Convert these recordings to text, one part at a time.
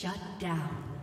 Shut down.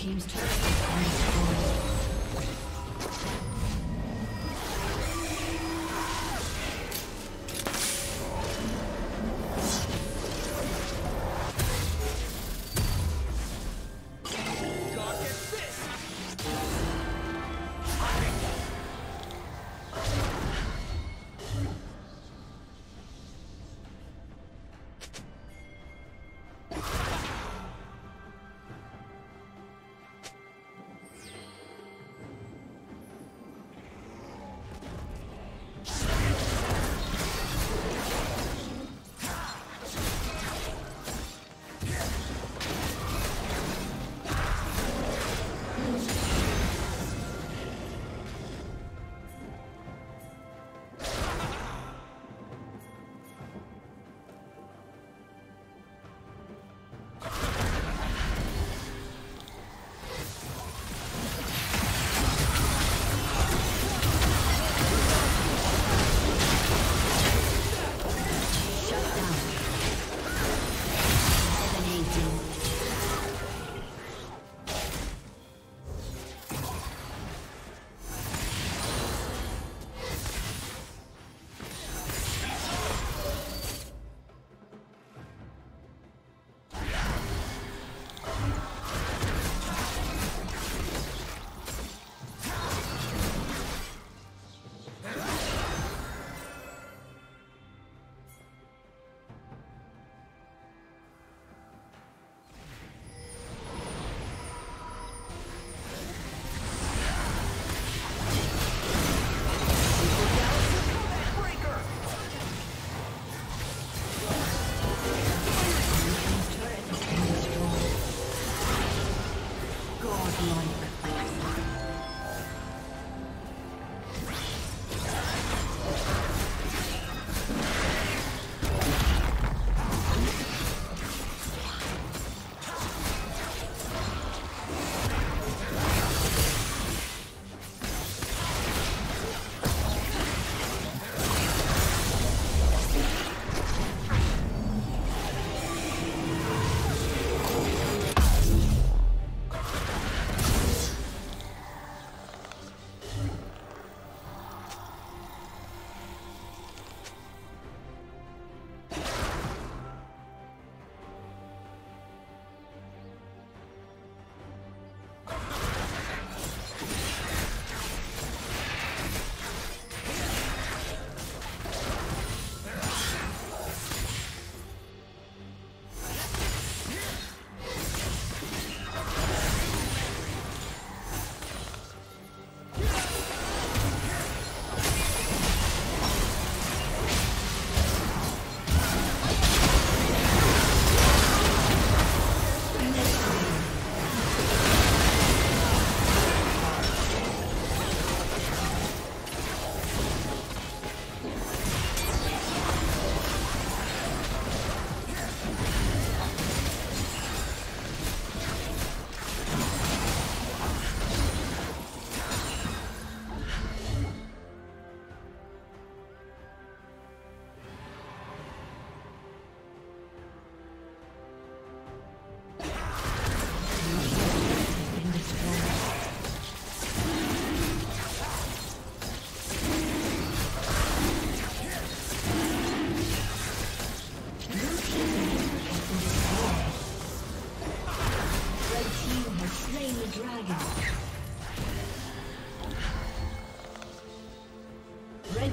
Team's. turret has